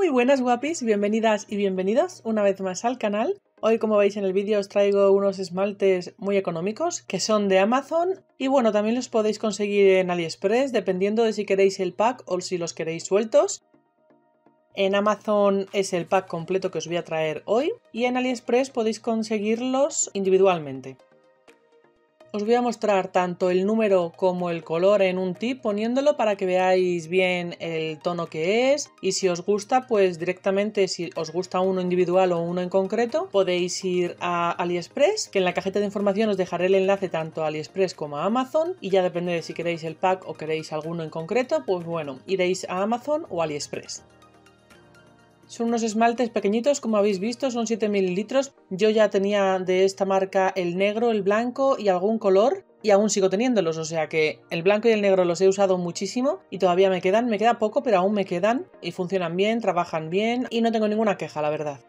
Muy buenas guapis, bienvenidas y bienvenidos una vez más al canal. Hoy como veis en el vídeo os traigo unos esmaltes muy económicos que son de Amazon y bueno también los podéis conseguir en AliExpress dependiendo de si queréis el pack o si los queréis sueltos. En Amazon es el pack completo que os voy a traer hoy y en AliExpress podéis conseguirlos individualmente. Os voy a mostrar tanto el número como el color en un tip poniéndolo para que veáis bien el tono que es y si os gusta pues directamente si os gusta uno individual o uno en concreto podéis ir a AliExpress que en la cajita de información os dejaré el enlace tanto a AliExpress como a Amazon y ya depende de si queréis el pack o queréis alguno en concreto pues bueno iréis a Amazon o AliExpress. Son unos esmaltes pequeñitos, como habéis visto, son 7 mililitros. Yo ya tenía de esta marca el negro, el blanco y algún color. Y aún sigo teniéndolos, o sea que el blanco y el negro los he usado muchísimo y todavía me quedan, me queda poco, pero aún me quedan y funcionan bien, trabajan bien y no tengo ninguna queja, la verdad.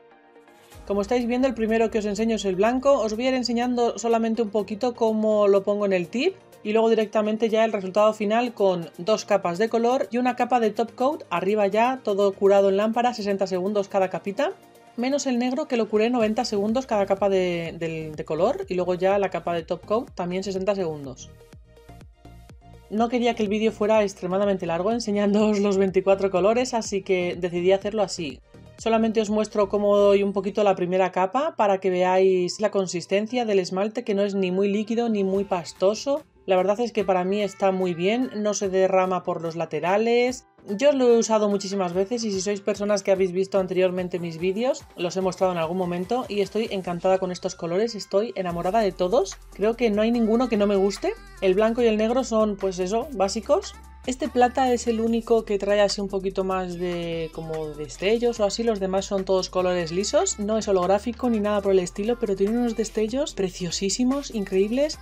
Como estáis viendo, el primero que os enseño es el blanco. Os voy a ir enseñando solamente un poquito cómo lo pongo en el tip y luego directamente ya el resultado final con dos capas de color y una capa de top coat arriba ya todo curado en lámpara 60 segundos cada capita menos el negro que lo curé 90 segundos cada capa de, de, color y luego ya la capa de top coat también 60 segundos. No quería que el vídeo fuera extremadamente largo enseñándoos los 24 colores, así que decidí hacerlo así. Solamente os muestro cómo doy un poquito la primera capa para que veáis la consistencia del esmalte que no es ni muy líquido ni muy pastoso la verdad es que para mí está muy bien, no se derrama por los laterales. Yo lo he usado muchísimas veces y si sois personas que habéis visto anteriormente mis vídeos, los he mostrado en algún momento y estoy encantada con estos colores, estoy enamorada de todos. Creo que no hay ninguno que no me guste. El blanco y el negro son pues eso, básicos. Este plata es el único que trae así un poquito más de como destellos o así, los demás son todos colores lisos, no es holográfico ni nada por el estilo, pero tiene unos destellos preciosísimos, increíbles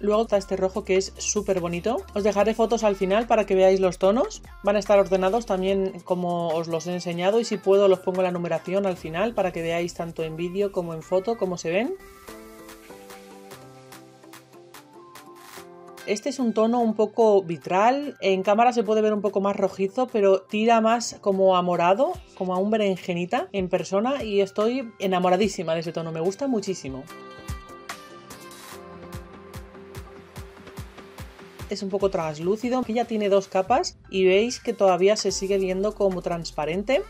Luego está este rojo que es súper bonito. Os dejaré fotos al final para que veáis los tonos. Van a estar ordenados también como os los he enseñado y si puedo los pongo la numeración al final para que veáis tanto en vídeo como en foto cómo se ven. Este es un tono un poco vitral, en cámara se puede ver un poco más rojizo, pero tira más como a morado, como a un berenjenita en persona y estoy enamoradísima de ese tono, me gusta muchísimo. es un poco translúcido, que ya tiene dos capas y veis que todavía se sigue viendo como transparente.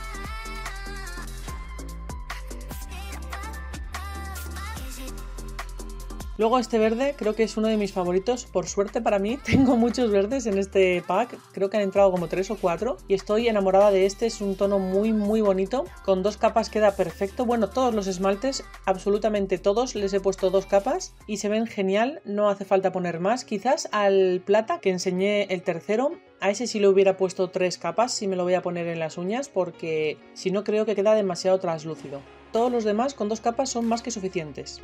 Luego este verde creo que es uno de mis favoritos. Por suerte para mí tengo muchos verdes en este pack. Creo que han entrado como tres o cuatro. Y estoy enamorada de este. Es un tono muy muy bonito. Con dos capas queda perfecto. Bueno, todos los esmaltes, absolutamente todos, les he puesto dos capas. Y se ven genial. No hace falta poner más. Quizás al plata que enseñé el tercero. A ese sí le hubiera puesto tres capas. Si me lo voy a poner en las uñas. Porque si no creo que queda demasiado translúcido. Todos los demás con dos capas son más que suficientes.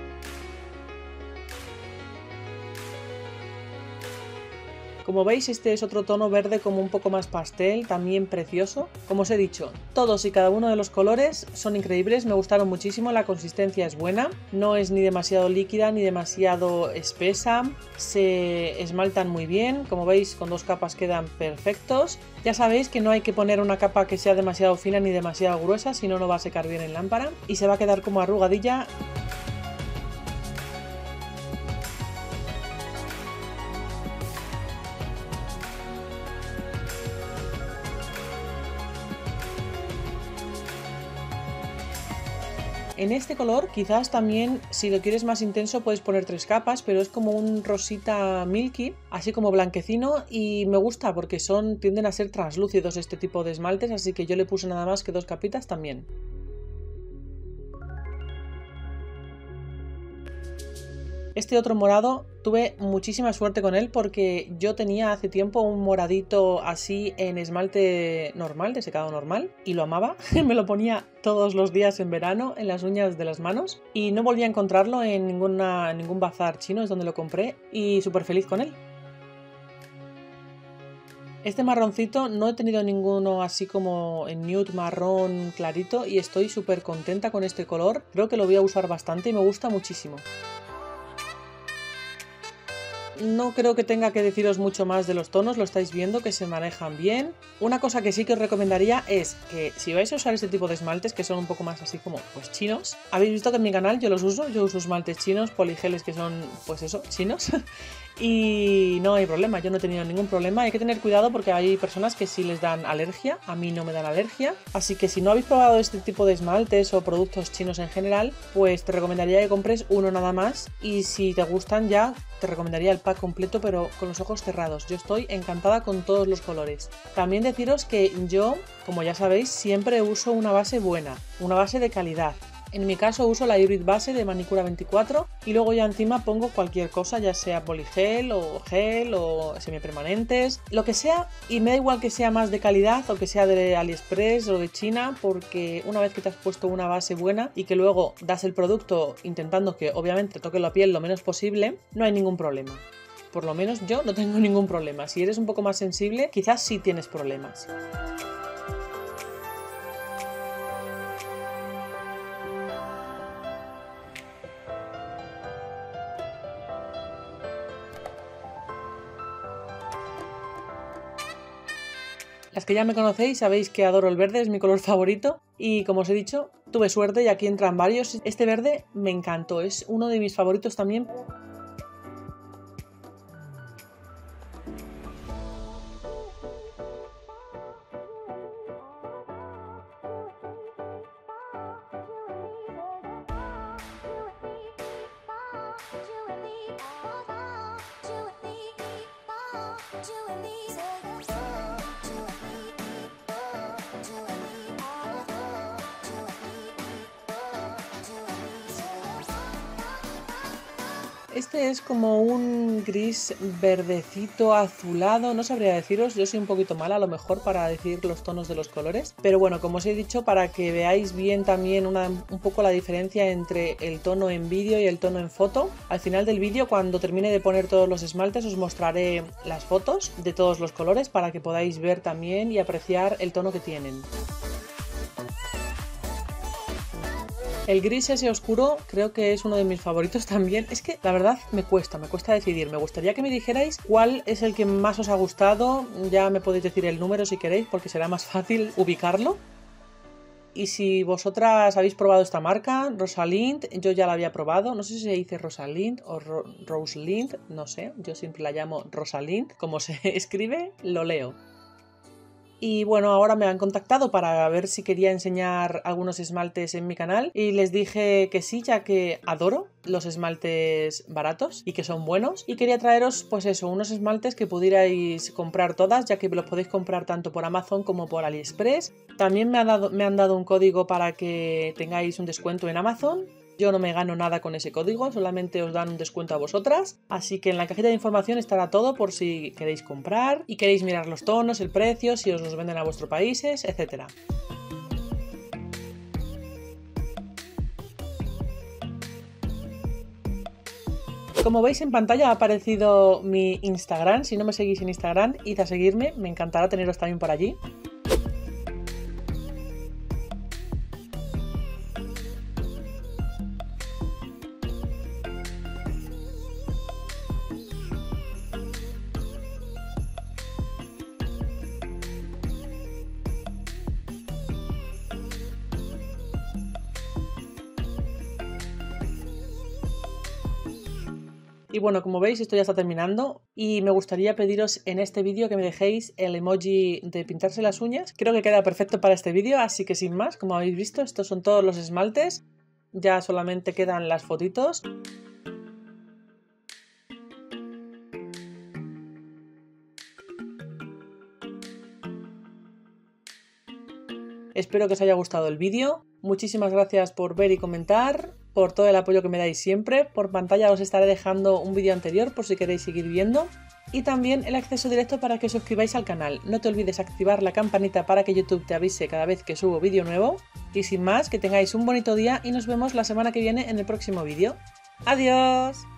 Como veis este es otro tono verde como un poco más pastel, también precioso. Como os he dicho, todos y cada uno de los colores son increíbles, me gustaron muchísimo, la consistencia es buena, no es ni demasiado líquida ni demasiado espesa, se esmaltan muy bien, como veis con dos capas quedan perfectos. Ya sabéis que no hay que poner una capa que sea demasiado fina ni demasiado gruesa, si no no va a secar bien en lámpara y se va a quedar como arrugadilla En este color quizás también si lo quieres más intenso puedes poner tres capas, pero es como un rosita milky, así como blanquecino y me gusta porque son tienden a ser translúcidos este tipo de esmaltes, así que yo le puse nada más que dos capitas también. Este otro morado tuve muchísima suerte con él porque yo tenía hace tiempo un moradito así en esmalte normal, de secado normal, y lo amaba. Me lo ponía todos los días en verano en las uñas de las manos y no volví a encontrarlo en, ningún bazar chino, es donde lo compré, y súper feliz con él. Este marroncito no he tenido ninguno así como en nude marrón clarito y estoy súper contenta con este color. Creo que lo voy a usar bastante y me gusta muchísimo. No creo que tenga que deciros mucho más de los tonos, lo estáis viendo que se manejan bien. Una cosa que sí que os recomendaría es que si vais a usar este tipo de esmaltes que son un poco más así como pues chinos, habéis visto que en mi canal yo los uso, yo uso esmaltes chinos, poligeles que son pues eso, chinos. Y no hay problema, yo no he tenido ningún problema. Hay que tener cuidado porque hay personas que sí les dan alergia, a mí no me dan alergia. Así que si no habéis probado este tipo de esmaltes o productos chinos en general, pues te recomendaría que compres uno nada más. Y si te gustan ya, te recomendaría el completo, pero con los ojos cerrados. Yo estoy encantada con todos los colores. También deciros que yo, como ya sabéis, siempre uso una base buena, una base de calidad. En mi caso uso la Hybrid Base de Manicura 24 y luego ya encima pongo cualquier cosa, ya sea poligel o gel o semipermanentes, lo que sea y me da igual que sea más de calidad o que sea de AliExpress o de China porque una vez que te has puesto una base buena y que luego das el producto intentando que obviamente toque la piel lo menos posible, no hay ningún problema. Por lo menos yo no tengo ningún problema. Si eres un poco más sensible, quizás sí tienes problemas. Las que ya me conocéis sabéis que adoro el verde, es mi color favorito. Y como os he dicho, tuve suerte y aquí entran varios. Este verde me encantó, es uno de mis favoritos también Este es como un gris verdecito azulado, no sabría deciros, yo soy un poquito mala a lo mejor para decir los tonos de los colores, pero bueno, como os he dicho, para que veáis bien también un poco la diferencia entre el tono en vídeo y el tono en foto, al final del vídeo cuando termine de poner todos los esmaltes os mostraré las fotos de todos los colores para que podáis ver también y apreciar el tono que tienen. El gris ese oscuro creo que es uno de mis favoritos también. Es que la verdad me cuesta, me cuesta decidir. Me gustaría que me dijerais cuál es el que más os ha gustado. Ya me podéis decir el número si queréis porque será más fácil ubicarlo. Y si vosotras habéis probado esta marca, Rosalind, yo ya la había probado, no sé si se dice Rosalind o Rosalind, no sé, yo siempre la llamo Rosalind, como se escribe, lo leo. Y bueno, ahora me han contactado para ver si quería enseñar algunos esmaltes en mi canal y les dije que sí, ya que adoro los esmaltes baratos y que son buenos y quería traeros pues eso, unos esmaltes que pudierais comprar todas ya que los podéis comprar tanto por Amazon como por AliExpress. También me, dado, me han dado un código para que tengáis un descuento en Amazon yo no me gano nada con ese código, solamente os dan un descuento a vosotras. Así que en la cajita de información estará todo por si queréis comprar y queréis mirar los tonos, el precio, si os los venden a vuestros países, etc. Como veis en pantalla ha aparecido mi Instagram. Si no me seguís en Instagram, id a seguirme. Me encantará teneros también por allí. Y bueno, como veis, esto ya está terminando y me gustaría pediros en este vídeo que me dejéis el emoji de pintarse las uñas. Creo que queda perfecto para este vídeo, así que sin más, como habéis visto, estos son todos los esmaltes. Ya solamente quedan las fotitos. Espero que os haya gustado el vídeo. Muchísimas gracias por ver y comentar por todo el apoyo que me dais siempre. Por pantalla os estaré dejando un vídeo anterior por si queréis seguir viendo. Y también el acceso directo para que os suscribáis al canal. No te olvides activar la campanita para que YouTube te avise cada vez que subo vídeo nuevo. Y sin más, que tengáis un bonito día y nos vemos la semana que viene en el próximo vídeo. ¡Adiós!